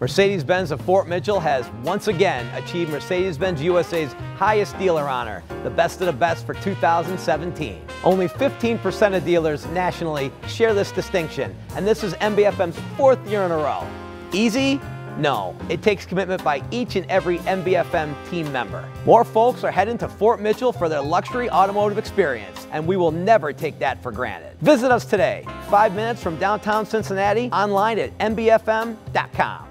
Mercedes-Benz of Fort Mitchell has once again achieved Mercedes-Benz USA's highest dealer honor, the best of the best for 2017. Only 15% of dealers nationally share this distinction, and this is MBFM's fourth year in a row. Easy? No, it takes commitment by each and every MBFM team member. More folks are heading to Fort Mitchell for their luxury automotive experience, and we will never take that for granted. Visit us today, five minutes from downtown Cincinnati, online at mbfm.com.